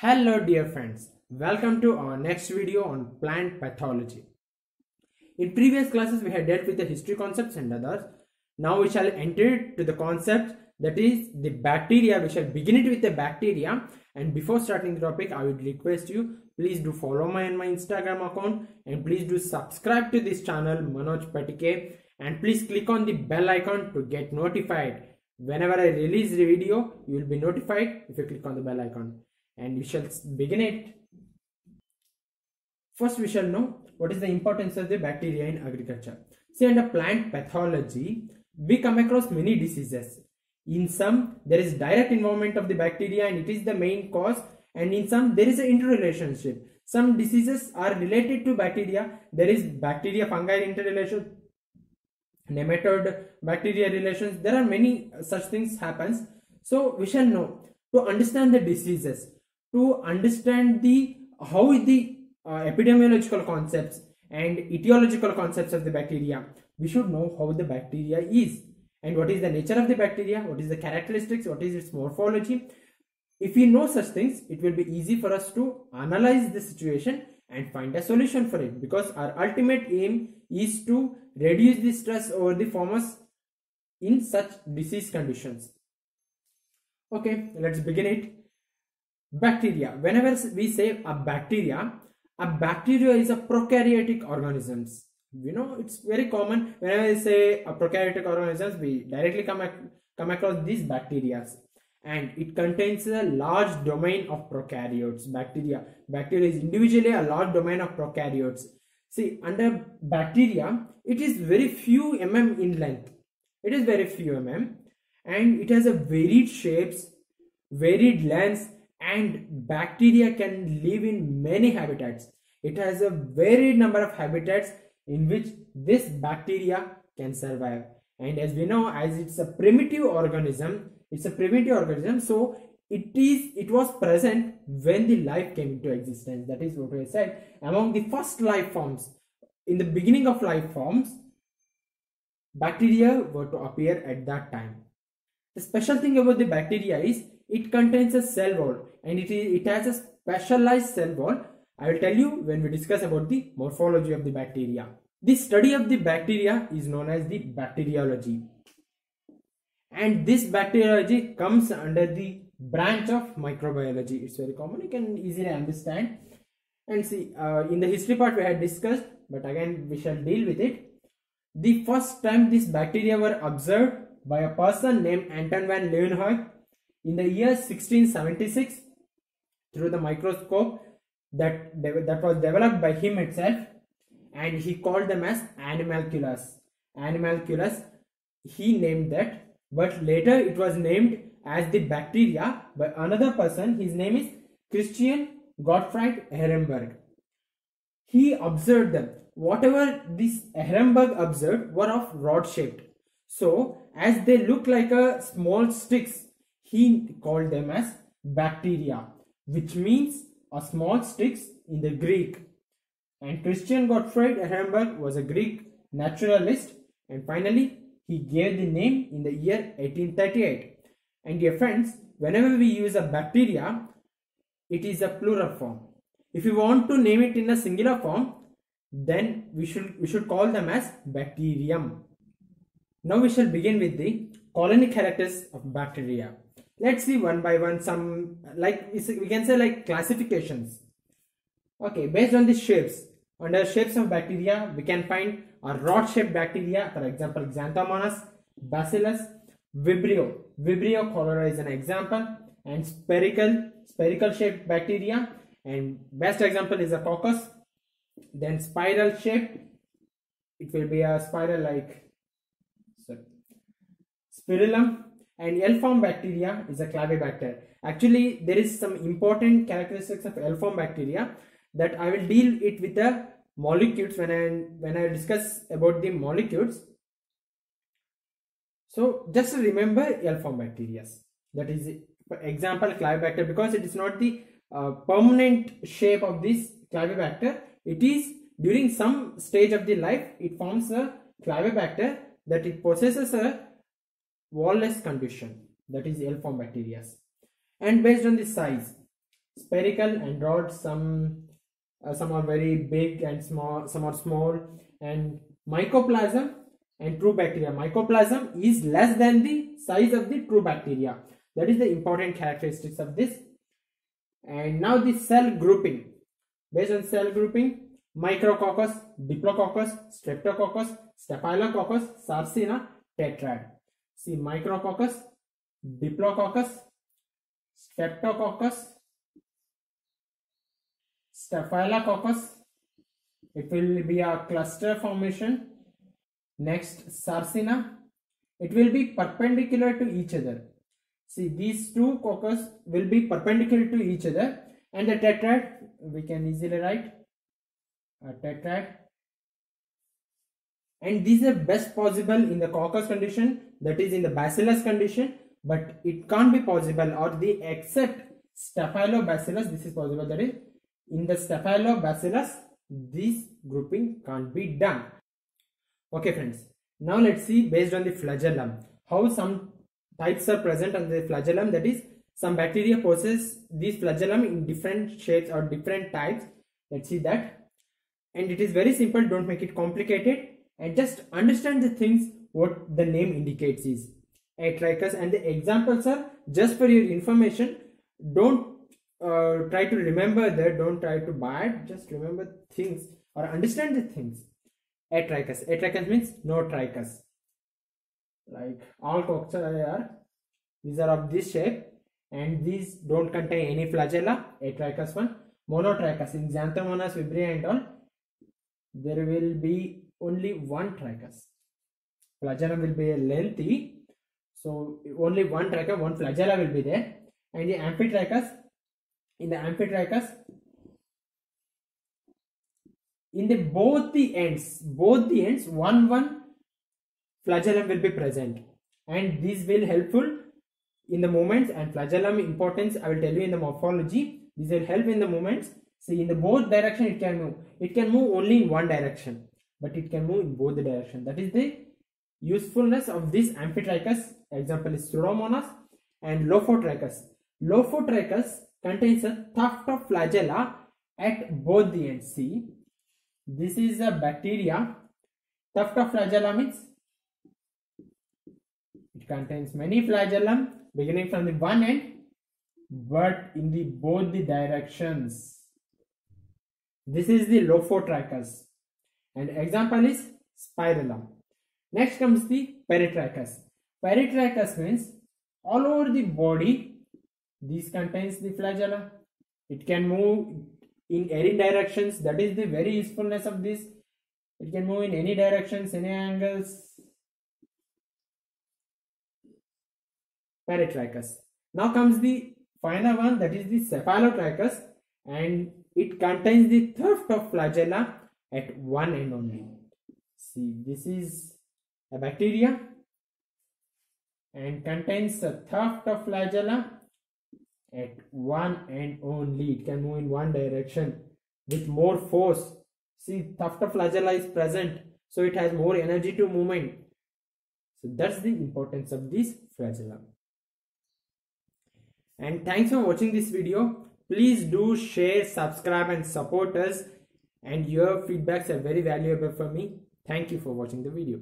Hello dear friends, welcome to our next video on plant pathology. In previous classes we had dealt with the history concepts and others. Now we shall enter to the concept that is the bacteria. We shall begin it with the bacteria and before starting the topic I would request you please do follow my on my Instagram account and please do subscribe to this channel Manoj Patike and please click on the bell icon to get notified. Whenever I release the video you will be notified if you click on the bell icon and we shall begin it. First we shall know what is the importance of the bacteria in agriculture. See under plant pathology we come across many diseases. In some there is direct involvement of the bacteria and it is the main cause and in some there is an interrelationship. Some diseases are related to bacteria. There is bacteria fungi interrelation, nematode bacteria relations. There are many such things happens. So we shall know to understand the diseases, to understand the how the uh, epidemiological concepts and etiological concepts of the bacteria. We should know how the bacteria is and what is the nature of the bacteria what is the characteristics what is its morphology. If we know such things it will be easy for us to analyze the situation and find a solution for it because our ultimate aim is to reduce the stress over the farmers in such disease conditions. Okay let's begin it bacteria. Whenever we say a bacteria a bacteria is a prokaryotic organisms. You know it's very common. Whenever I say a prokaryotic organisms we directly come, ac come across these bacteria and it contains a large domain of prokaryotes bacteria. Bacteria is individually a large domain of prokaryotes. See under bacteria it is very few mm in length. It is very few mm and it has a varied shapes varied lengths and bacteria can live in many habitats. It has a varied number of habitats in which this bacteria can survive. And as we know as it's a primitive organism it's a primitive organism so it is it was present when the life came into existence. That is what i said. Among the first life forms in the beginning of life forms bacteria were to appear at that time. The special thing about the bacteria is it contains a cell wall and it, is, it has a specialized cell wall I will tell you when we discuss about the morphology of the bacteria. The study of the bacteria is known as the bacteriology. And this bacteriology comes under the branch of microbiology. It's very common, you can easily understand. And see, uh, in the history part we had discussed, but again we shall deal with it. The first time these bacteria were observed by a person named Anton van Leeuwenhoek in the year 1676 through the microscope that that was developed by him itself and he called them as animalculus. Animalculus he named that but later it was named as the bacteria by another person. His name is christian gottfried ehrenberg. He observed them. Whatever this ehrenberg observed were of rod shaped so as they look like a small sticks he called them as bacteria which means a small sticks in the Greek. And Christian Gottfried Ehrenberg was a Greek naturalist and finally he gave the name in the year 1838. And dear friends, whenever we use a bacteria, it is a plural form. If you want to name it in a singular form, then we should we should call them as bacterium. Now we shall begin with the colony characters of bacteria let's see one by one some like we can say like classifications. Okay based on the shapes under shapes of bacteria we can find a rod shaped bacteria for example xanthomonas bacillus vibrio. Vibrio cholera is an example and spherical spherical shaped bacteria and best example is a coccus then spiral shaped it will be a spiral like sorry, spirillum and L-form bacteria is a clavibacter. Actually, there is some important characteristics of L-form bacteria that I will deal it with the molecules when I when I discuss about the molecules. So just remember L-form bacteria. That is example clavibacter because it is not the uh, permanent shape of this clavibacter. It is during some stage of the life it forms a clavibacter that it possesses a wall-less condition that is L form bacteria and based on the size spherical and rods some uh, some are very big and small some are small and mycoplasm and true bacteria. Mycoplasm is less than the size of the true bacteria. That is the important characteristics of this. And now the cell grouping. Based on cell grouping micrococcus diplococcus streptococcus staphylococcus sarcina tetrad see micrococcus diplococcus streptococcus staphylococcus. It will be a cluster formation. Next sarcina. It will be perpendicular to each other. See these two coccus will be perpendicular to each other. And the tetrad we can easily write a tetrad and these are best possible in the coccus condition that is in the bacillus condition but it can't be possible or the except staphylobacillus this is possible that is in the staphylobacillus this grouping can't be done. Okay friends now let's see based on the flagellum how some types are present on the flagellum that is some bacteria possess this flagellum in different shapes or different types. Let's see that. And it is very simple don't make it complicated and just understand the things what the name indicates is. Atrichous and the examples are just for your information don't uh, try to remember that don't try to buy it just remember things or understand the things. Atrichous atrichous means no tricus like all cocci are these are of this shape and these don't contain any flagella. Atrichous one. Monotrichous in xanthomonas vibrio and all there will be only one trichus flagellum will be a lengthy so only one trichus one flagella will be there. And the amphitrichous in the amphitrichous in the both the ends both the ends one one flagellum will be present. And this will helpful in the movements and flagellum importance i will tell you in the morphology this will help in the movements see in the both direction it can move. It can move only in one direction but it can move in both the direction. That is the usefulness of this amphitrichous example is pseudomonas and lophotrichous lophotrichous contains a tuft of flagella at both the ends. See this is a bacteria. Tuft of flagella means it contains many flagellum beginning from the one end but in the both the directions. This is the lophotrichous and example is spirillum next comes the peritrichous peritrichous means all over the body this contains the flagella. It can move in any directions. That is the very usefulness of this. It can move in any directions any angles. Peritrichous now comes the final one that is the cephalotrichous and it contains the tuft of flagella at one end only. See this is a bacteria and contains a tuft of flagella at one end only. It can move in one direction with more force. See tuft of flagella is present so it has more energy to movement. So that's the importance of this flagella. And thanks for watching this video. Please do share subscribe and support us and your feedbacks are very valuable for me. Thank you for watching the video